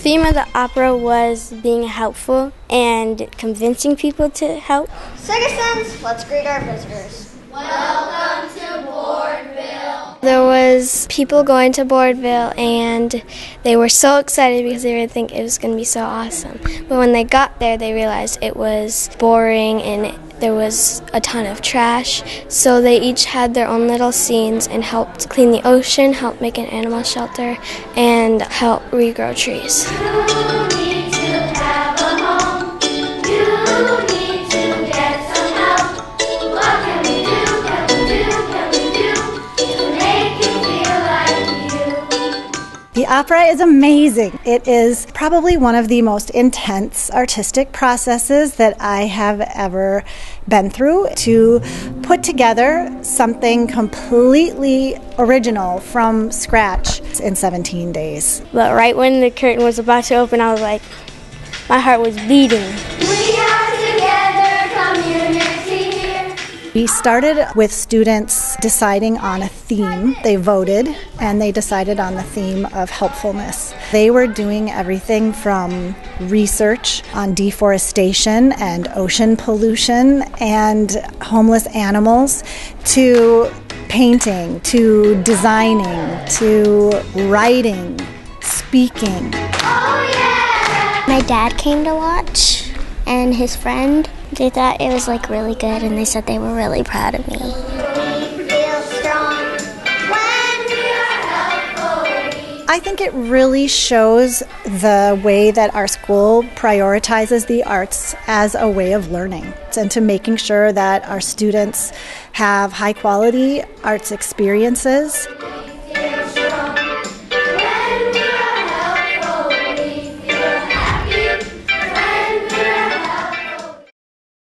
theme of the opera was being helpful and convincing people to help. Citizens, let's greet our visitors. Welcome to Boardville. There was people going to Boardville and they were so excited because they didn't think it was going to be so awesome. But when they got there, they realized it was boring and there was a ton of trash. So they each had their own little scenes and helped clean the ocean, help make an animal shelter, and help regrow trees. Opera is amazing. It is probably one of the most intense artistic processes that I have ever been through to put together something completely original from scratch in 17 days. But right when the curtain was about to open, I was like, my heart was beating. We started with students deciding on a theme. They voted and they decided on the theme of helpfulness. They were doing everything from research on deforestation and ocean pollution and homeless animals to painting to designing to writing, speaking. My dad came to watch and his friend. They thought it was like really good and they said they were really proud of me. Feel strong when we are helpful. I think it really shows the way that our school prioritizes the arts as a way of learning and to making sure that our students have high quality arts experiences